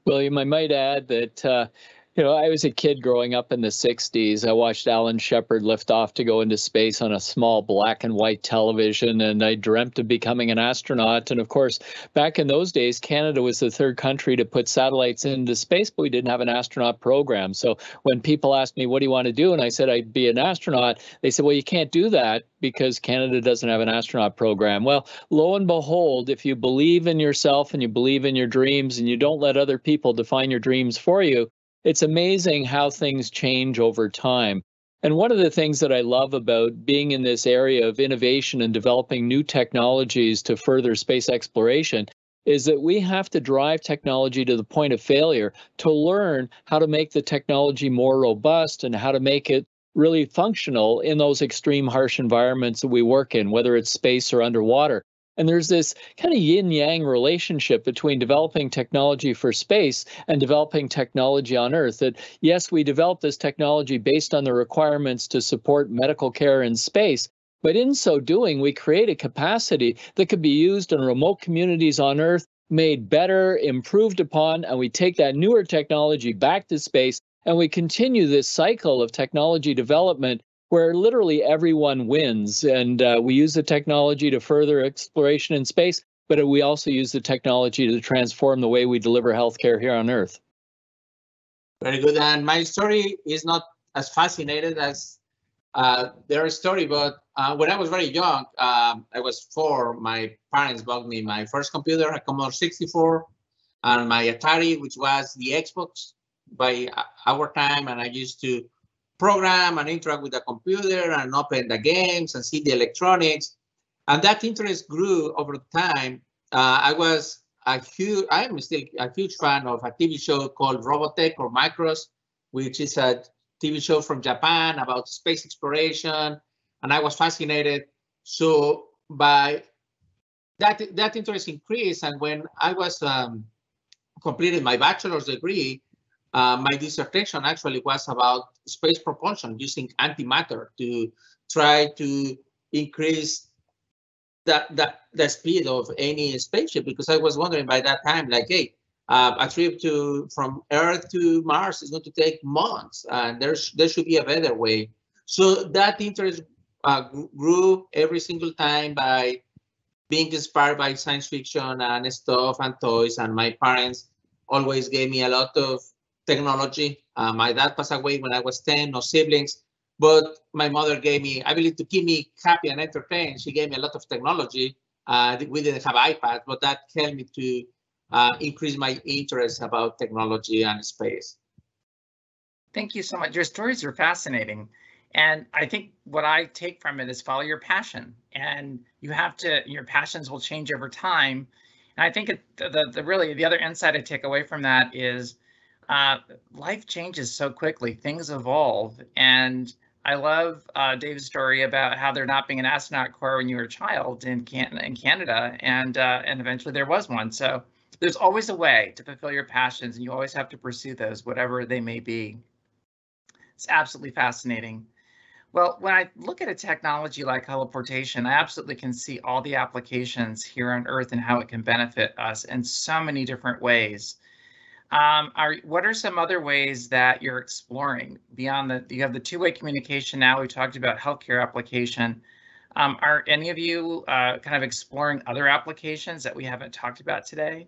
William, I might add that uh, you know, I was a kid growing up in the 60s. I watched Alan Shepard lift off to go into space on a small black and white television, and I dreamt of becoming an astronaut. And of course, back in those days, Canada was the third country to put satellites into space, but we didn't have an astronaut program. So when people asked me, What do you want to do? And I said, I'd be an astronaut, they said, Well, you can't do that because Canada doesn't have an astronaut program. Well, lo and behold, if you believe in yourself and you believe in your dreams and you don't let other people define your dreams for you, it's amazing how things change over time. And one of the things that I love about being in this area of innovation and developing new technologies to further space exploration is that we have to drive technology to the point of failure to learn how to make the technology more robust and how to make it really functional in those extreme harsh environments that we work in, whether it's space or underwater. And there's this kind of yin yang relationship between developing technology for space and developing technology on Earth. That, yes, we develop this technology based on the requirements to support medical care in space. But in so doing, we create a capacity that could be used in remote communities on Earth, made better, improved upon, and we take that newer technology back to space and we continue this cycle of technology development where literally everyone wins. And uh, we use the technology to further exploration in space, but we also use the technology to transform the way we deliver healthcare here on Earth. Very good. And my story is not as fascinated as uh, their story, but uh, when I was very young, um, I was four, my parents bought me my first computer, a Commodore 64, and my Atari, which was the Xbox by our time, and I used to program and interact with the computer and open the games and see the electronics. And that interest grew over time. Uh, I was a huge, I'm still a huge fan of a TV show called Robotech or Macross, which is a TV show from Japan about space exploration, and I was fascinated. So by that that interest increased, and when I was um, completing my bachelor's degree, uh, my dissertation actually was about space propulsion using antimatter to try to increase that that the speed of any spaceship because I was wondering by that time like hey uh, a trip to from Earth to Mars is going to take months and there's there should be a better way. So that interest uh, grew every single time by being inspired by science fiction and stuff and toys and my parents always gave me a lot of technology. Uh, my dad passed away when I was 10, no siblings, but my mother gave me, I believe to keep me happy and entertained, she gave me a lot of technology. Uh, we didn't have iPad, but that helped me to uh, increase my interest about technology and space. Thank you so much. Your stories are fascinating. And I think what I take from it is follow your passion. And you have to, your passions will change over time. And I think it, the, the really the other insight I take away from that is uh, life changes so quickly, things evolve. And I love uh, Dave's story about how there not being an astronaut corps when you were a child in, Can- in Canada, and uh, and eventually there was one. So there's always a way to fulfill your passions, and you always have to pursue those, whatever they may be. It's absolutely fascinating. Well, when I look at a technology like holoportation, I absolutely can see all the applications here on Earth and how it can benefit us in so many different ways. Um, are what are some other ways that you're exploring beyond the you have the two-way communication now we talked about healthcare application. Um, are any of you uh, kind of exploring other applications that we haven't talked about today?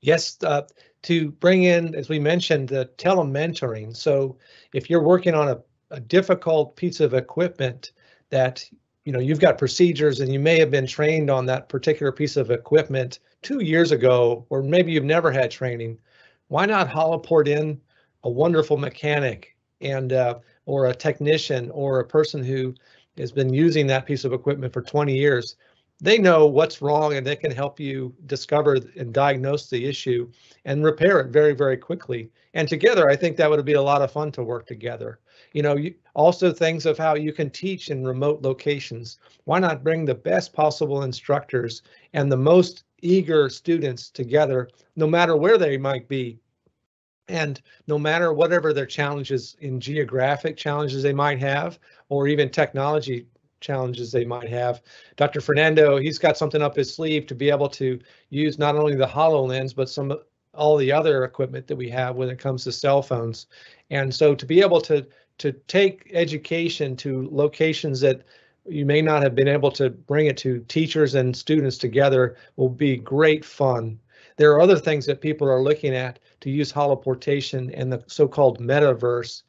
Yes uh, to bring in as we mentioned the telementoring. So if you're working on a, a difficult piece of equipment that you know you've got procedures and you may have been trained on that particular piece of equipment two years ago or maybe you've never had training why not holoport in a wonderful mechanic and uh, or a technician or a person who has been using that piece of equipment for 20 years? They know what's wrong and they can help you discover and diagnose the issue and repair it very very quickly. And together i think that would be a lot of fun to work together. You know you, also things of how you can teach in remote locations. Why not bring the best possible instructors and the most eager students together no matter where they might be and no matter whatever their challenges in geographic challenges they might have, or even technology challenges they might have. Dr. Fernando, he's got something up his sleeve to be able to use not only the HoloLens, but some of all the other equipment that we have when it comes to cell phones. And so to be able to to take education to locations that you may not have been able to bring it to teachers and students together will be great fun. There are other things that people are looking at to use holoportation and the so-called metaverse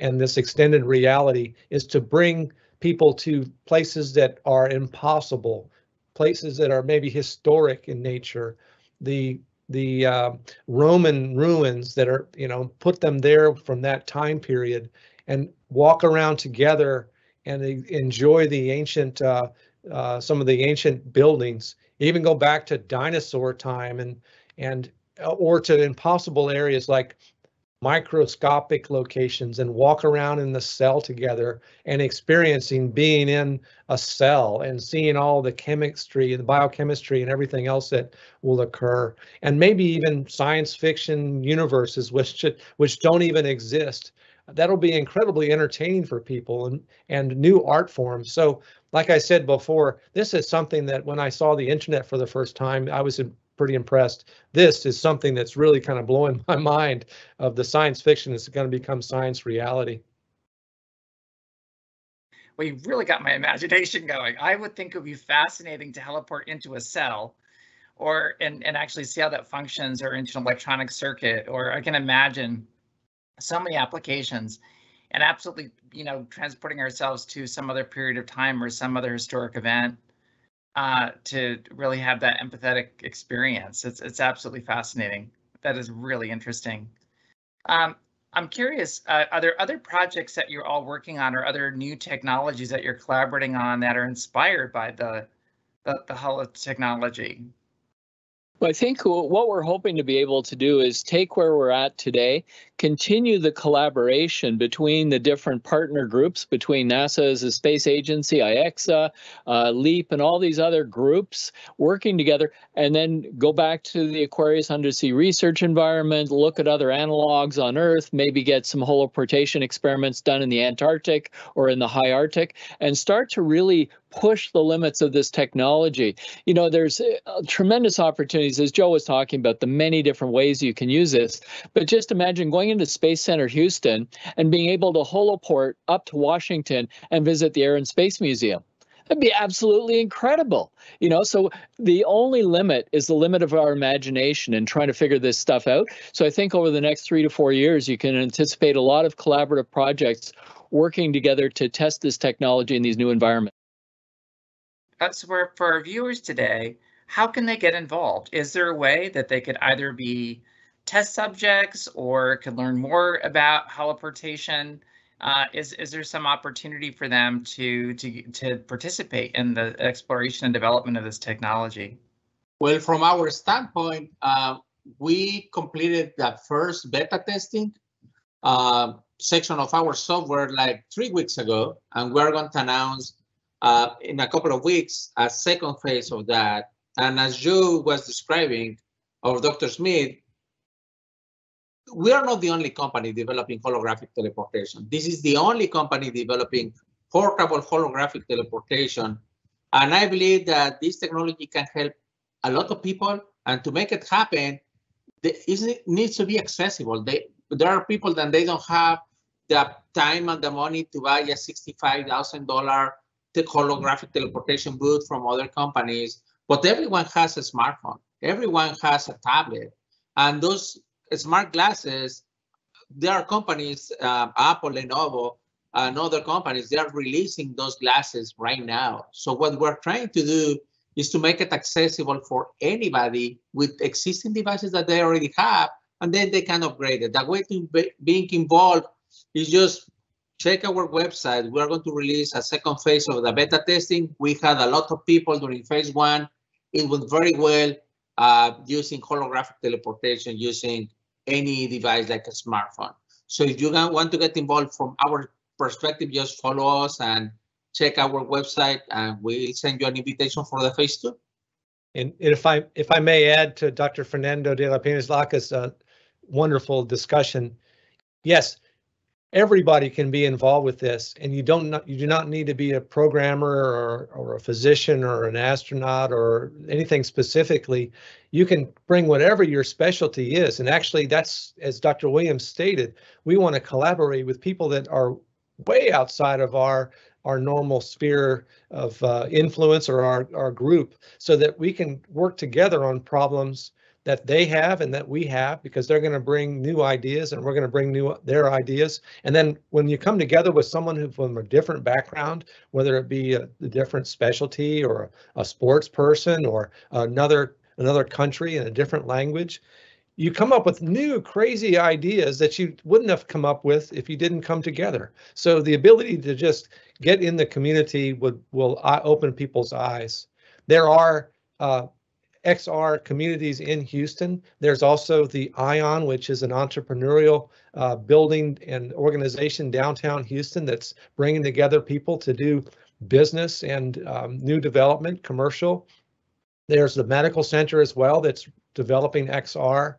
and this extended reality is to bring people to places that are impossible, places that are maybe historic in nature, the the uh, Roman ruins that are, you know, put them there from that time period and walk around together and enjoy the ancient, uh, uh, some of the ancient buildings, even go back to dinosaur time and and uh, or to impossible areas like microscopic locations and walk around in the cell together and experiencing being in a cell and seeing all the chemistry and the biochemistry and everything else that will occur. And maybe even science fiction universes which which don't even exist that'll be incredibly entertaining for people and and new art forms so like i said before this is something that when i saw the internet for the first time i was pretty impressed. This is something that's really kind of blowing my mind of the science fiction that's going to become science reality. Well, you really got my imagination going. I would think it would be fascinating to teleport into a cell or and, and actually see how that functions or into an electronic circuit, or I can imagine so many applications and absolutely, you know, transporting ourselves to some other period of time or some other historic event uh, to really have that empathetic experience. It's it's absolutely fascinating. That is really interesting. Um, I'm curious, uh, are there other projects that you're all working on or other new technologies that you're collaborating on that are inspired by the the, the Holo technology? Well, I think what we're hoping to be able to do is take where we're at today, continue the collaboration between the different partner groups, between NASA as a space agency, Aexa, uh, LEAP, and all these other groups working together, and then go back to the Aquarius undersea research environment, look at other analogs on Earth, maybe get some holoportation experiments done in the Antarctic or in the high Arctic, and start to really push the limits of this technology. You know, there's uh, tremendous opportunities, as Joe was talking about, the many different ways you can use this. But just imagine going into Space Center Houston and being able to holoport up to Washington and visit the Air and Space Museum. That'd be absolutely incredible. You know, so the only limit is the limit of our imagination and trying to figure this stuff out. So I think over the next three to four years, you can anticipate a lot of collaborative projects working together to test this technology in these new environments. Uh, so for, for our viewers today, how can they get involved? Is there a way that they could either be test subjects or could learn more about holoportation? Uh, is is there some opportunity for them to to to participate in the exploration and development of this technology? Well, from our standpoint, uh, we completed the first beta testing uh, section of our software like three weeks ago, and we're going to announce uh, in a couple of weeks a second phase of that. And as you was describing, or Dr. Schmid, we are not the only company developing holographic teleportation. This is the only company developing portable holographic teleportation. And I believe that this technology can help a lot of people. And to make it happen, it needs to be accessible. They, there are people that they don't have the time and the money to buy a $65,000 holographic teleportation booth from other companies, but everyone has a smartphone. Everyone has a tablet. And those smart glasses, there are companies, uh, Apple, Lenovo, and other companies, they are releasing those glasses right now. So what we're trying to do is to make it accessible for anybody with existing devices that they already have, and then they can upgrade it. The way to be, being involved is just check our website. We're going to release a second phase of the beta testing. We had a lot of people during phase one. It went very well uh, using holographic teleportation, using any device like a smartphone. So if you want to get involved from our perspective, just follow us and check our website and we'll send you an invitation for the phase two. And if I if I may add to Dr. Fernando de la Peña's Llaca's uh, wonderful discussion, yes, everybody can be involved with this and you don't not, you do not need to be a programmer or, or a physician or an astronaut or anything specifically. You can bring whatever your specialty is and actually that's as dr williams stated we want to collaborate with people that are way outside of our our normal sphere of uh, influence or our, our group so that we can work together on problems that they have and that we have because they're going to bring new ideas and we're going to bring new their ideas. And then when you come together with someone who from a different background whether it be a, a different specialty or a, a sports person or another another country and a different language you come up with new crazy ideas that you wouldn't have come up with if you didn't come together. So the ability to just get in the community would will uh, open people's eyes. There are uh, XR communities in Houston. There's also the ION, which is an entrepreneurial uh, building and organization downtown Houston that's bringing together people to do business and um, new development, commercial. There's the medical center as well that's developing XR.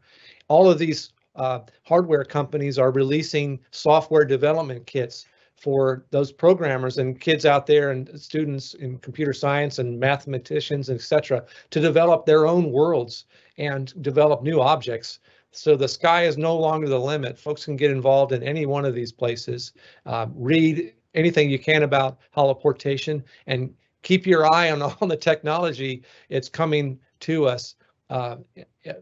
All of these uh, hardware companies are releasing software development kits for those programmers and kids out there and students in computer science and mathematicians, etc., to develop their own worlds and develop new objects. So the sky is no longer the limit. Folks can get involved in any one of these places, uh, read anything you can about holoportation, and keep your eye on all the technology. It's coming to us uh,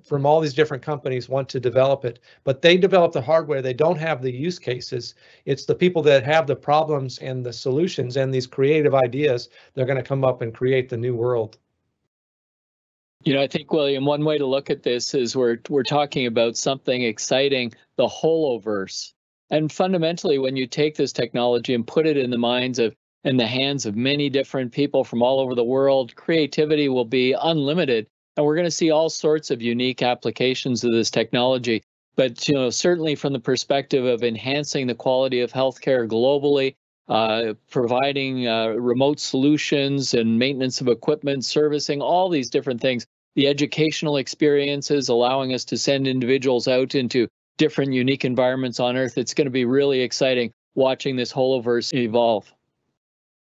from all these different companies want to develop it, but they develop the hardware. They don't have the use cases. It's the people that have the problems and the solutions and these creative ideas. They're going to come up and create the new world. You know, I think William, one way to look at this is we're we're talking about something exciting, the holoverse. And fundamentally, when you take this technology and put it in the minds of in the hands of many different people from all over the world, creativity will be unlimited And we're going to see all sorts of unique applications of this technology. But you know, certainly from the perspective of enhancing the quality of healthcare globally, uh, providing uh, remote solutions and maintenance of equipment, servicing all these different things, the educational experiences, allowing us to send individuals out into different unique environments on Earth. It's going to be really exciting watching this holoverse evolve.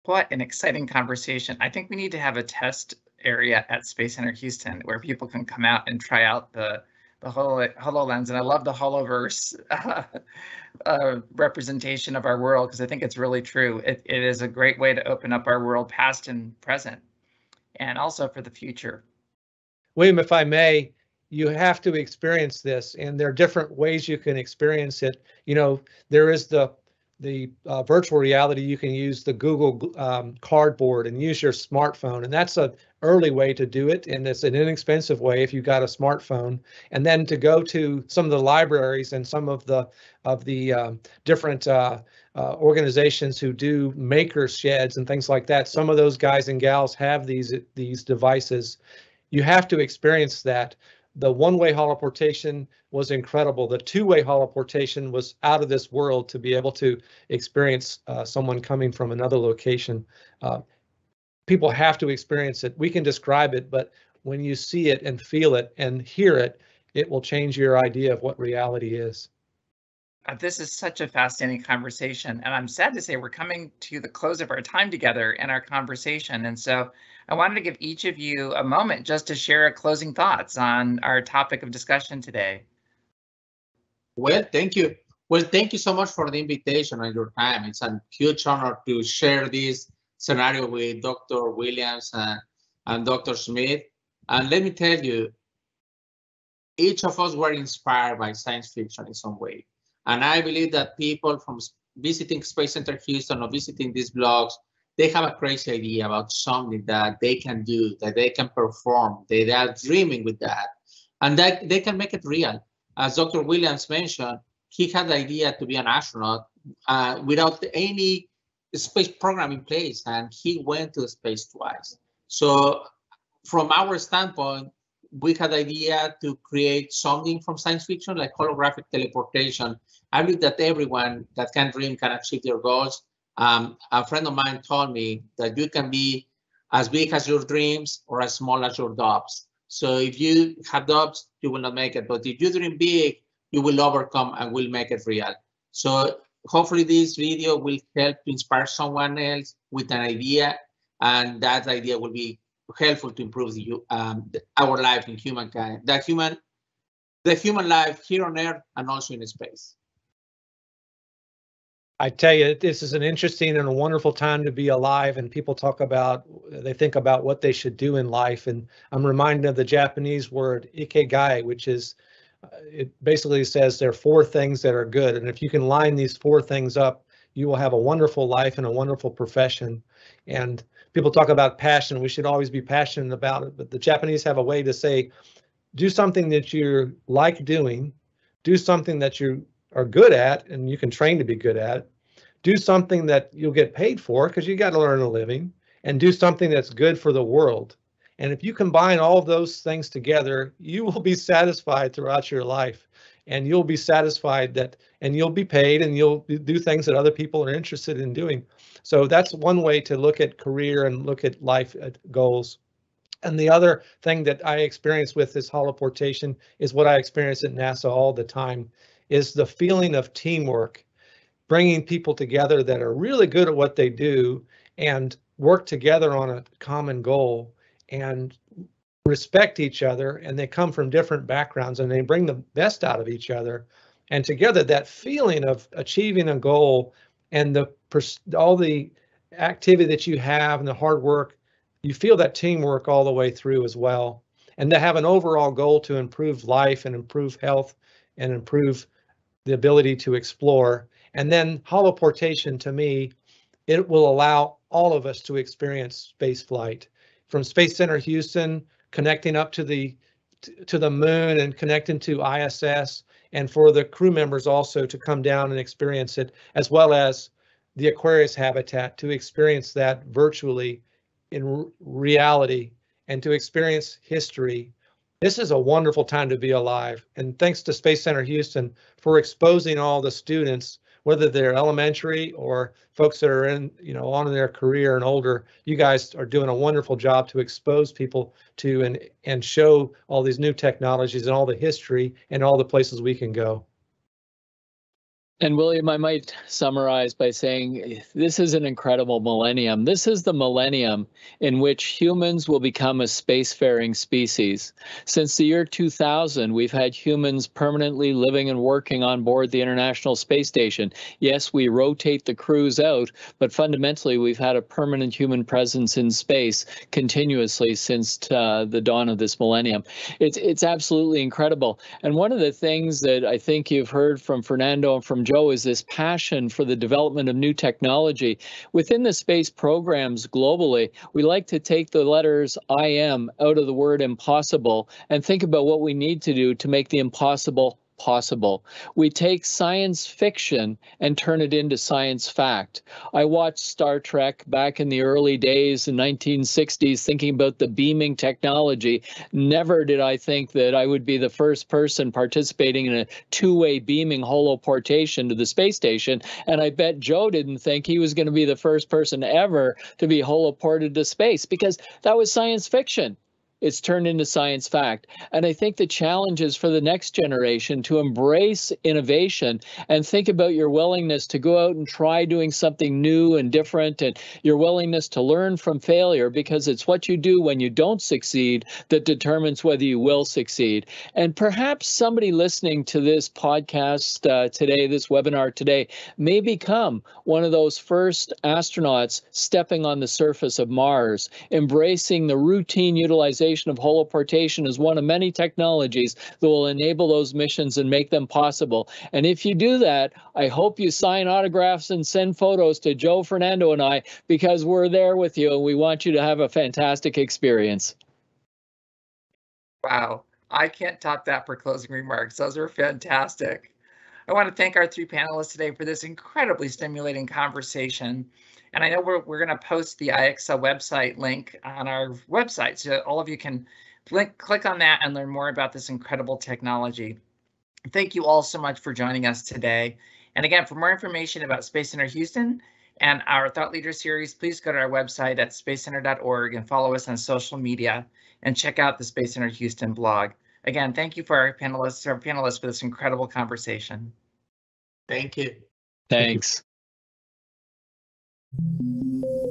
What an exciting conversation. I think we need to have a test area at Space Center Houston where people can come out and try out the the Holo, HoloLens. And I love the Holoverse uh, uh, representation of our world because I think it's really true. It, it is a great way to open up our world past and present and also for the future. William, if I may, you have to experience this and there are different ways you can experience it. You know, there is the the uh, virtual reality, you can use the Google um, Cardboard and use your smartphone, and that's a early way to do it, and it's an inexpensive way if you got a smartphone. And then to go to some of the libraries and some of the of the um, different uh, uh, organizations who do maker sheds and things like that. Some of those guys and gals have these these devices. You have to experience that the one-way holoportation was incredible. The two-way holoportation was out of this world to be able to experience uh, someone coming from another location. People have to experience it. We can describe it, but when you see it and feel it and hear it, it will change your idea of what reality is. Uh, this is such a fascinating conversation, and I'm sad to say we're coming to the close of our time together in our conversation. And so I wanted to give each of you a moment just to share a closing thoughts on our topic of discussion today. Well, thank you. Well, thank you so much for the invitation and your time. It's a huge honor to share this scenario with Dr. Williams and, and Dr. Schmid. And let me tell you, each of us were inspired by science fiction in some way. And I believe that people from visiting Space Center Houston or visiting these blogs, they have a crazy idea about something that they can do, that they can perform, they, they are dreaming with that, and that they can make it real. As Dr. Williams mentioned, he had the idea to be an astronaut uh, without any space program in place, and he went to space twice. So from our standpoint, we had idea to create something from science fiction like holographic teleportation. I believe that everyone that can dream can achieve their goals. Um, a friend of mine told me that you can be as big as your dreams or as small as your doubts. So if you have doubts, you will not make it. But if you dream big, you will overcome and will make it real. So hopefully this video will help to inspire someone else with an idea and that idea will be helpful to improve the, um, the, our life in humankind, the human, the human life here on Earth and also in space. I tell you, this is an interesting and a wonderful time to be alive. And people talk about, they think about what they should do in life. And I'm reminded of the Japanese word ikigai, which is, it basically says there are four things that are good. And if you can line these four things up, you will have a wonderful life and a wonderful profession. And people talk about passion. We should always be passionate about it. But the Japanese have a way to say, do something that you like doing, do something that you are good at and you can train to be good at, do something that you'll get paid for because you got to learn a living, and do something that's good for the world. And if you combine all those things together, you will be satisfied throughout your life. And you'll be satisfied that and you'll be paid and you'll do things that other people are interested in doing. So that's one way to look at career and look at life uh, goals. And the other thing that i experience with this holoportation is what i experience at nasa all the time is the feeling of teamwork bringing people together that are really good at what they do and work together on a common goal and respect each other and they come from different backgrounds and they bring the best out of each other. And together that feeling of achieving a goal and the all the activity that you have and the hard work you feel that teamwork all the way through as well. And to have an overall goal to improve life and improve health and improve the ability to explore. And then holoportation to me it will allow all of us to experience space flight from space center houston connecting up to the to the moon and connecting to ISS and for the crew members also to come down and experience it as well as the Aquarius habitat to experience that virtually in reality and to experience history. This is a wonderful time to be alive. And thanks to Space Center Houston for exposing all the students whether they're elementary or folks that are in, you know, on in their career and older, you guys are doing a wonderful job to expose people to and and show all these new technologies and all the history and all the places we can go. And William, I might summarize by saying this is an incredible millennium. This is the millennium in which humans will become a spacefaring species. Since the year 2000, we've had humans permanently living and working on board the International Space Station. Yes, we rotate the crews out, but fundamentally, we've had a permanent human presence in space continuously since uh, the dawn of this millennium. It's, it's absolutely incredible. And one of the things that I think you've heard from Fernando and from Joe is this passion for the development of new technology. Within the space programs globally, we like to take the letters IM out of the word impossible and think about what we need to do to make the impossible possible. We take science fiction and turn it into science fact. I watched Star Trek back in the early days in 1960s thinking about the beaming technology. Never did I think that I would be the first person participating in a two-way beaming holoportation to the space station and I bet Joe didn't think he was going to be the first person ever to be holoported to space because that was science fiction it's turned into science fact. And I think the challenge is for the next generation to embrace innovation and think about your willingness to go out and try doing something new and different and your willingness to learn from failure because it's what you do when you don't succeed that determines whether you will succeed. And perhaps somebody listening to this podcast uh, today, this webinar today, may become one of those first astronauts stepping on the surface of Mars, embracing the routine utilization of holoportation is one of many technologies that will enable those missions and make them possible. And if you do that, I hope you sign autographs and send photos to Joe Fernando and I because we're there with you and we want you to have a fantastic experience. Wow, I can't top that for closing remarks. Those are fantastic. I want to thank our three panelists today for this incredibly stimulating conversation. And I know we're, we're going to post the IXL website link on our website so all of you can link, click on that and learn more about this incredible technology. Thank you all so much for joining us today. And again, for more information about Space Center Houston and our Thought Leader series, please go to our website at spacecenter.org and follow us on social media and check out the Space Center Houston blog. Again, thank you for our panelists, our panelists for this incredible conversation. Thank you. Thanks. Thank you.